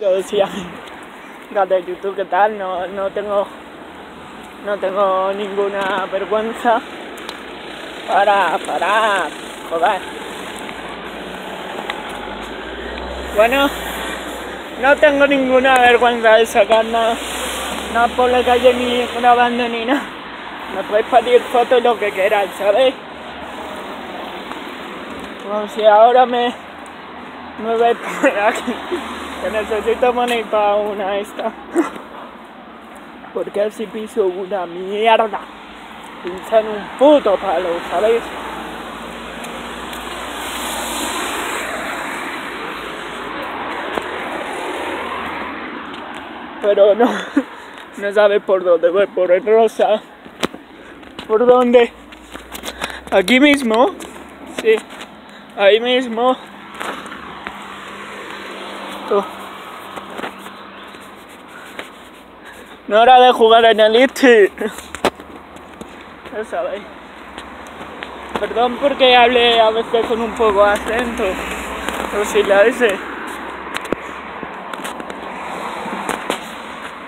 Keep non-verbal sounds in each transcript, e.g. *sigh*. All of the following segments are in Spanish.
Yo decía, de YouTube, ¿qué tal? No, no tengo no tengo ninguna vergüenza para, para, joder. Bueno, no tengo ninguna vergüenza de sacar nada, nada por la calle ni grabando ni nada. Me podéis pedir fotos lo que queráis, ¿sabéis? Como si ahora me, me veis por aquí, que necesito money para una esta. Porque así piso una mierda. Pincha en un puto palo, ¿sabéis? Pero no, *laughs* no sabe por dónde voy, por el rosa. ¿Por dónde? Aquí mismo. Sí, ahí mismo. No hora de jugar en el IT. Ya sabéis. Perdón porque hable a veces con un poco de acento. O si la S.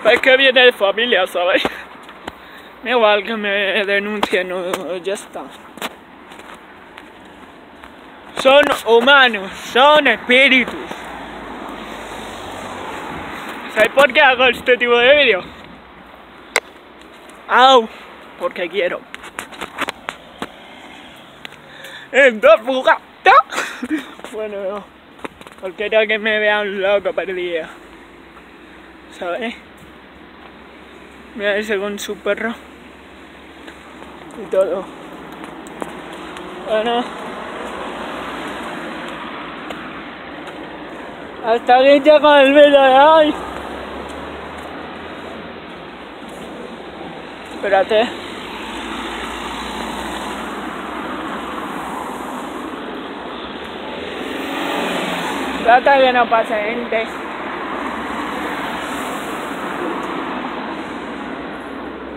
Es que viene de familia, ¿sabéis? Igual que me denuncien, ya está. Son humanos, son espíritus. ¿Sabéis por qué hago este tipo de vídeos? Au, porque quiero. *laughs* Bueno, porque quiero que me vea un loco perdido. ¿Sabes? Mira ese con su perro. Y todo. Bueno. Hasta aquí llega el vídeo de hoy. Espérate. Trata que no pase gente.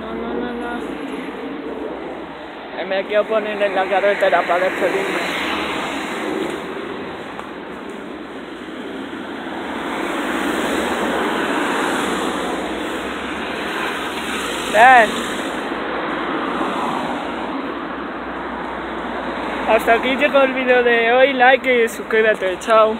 No, no, no, no. Me quiero poner en la carretera para despedirme. Hasta aquí llegó el vídeo de hoy, like y suscríbete, chao.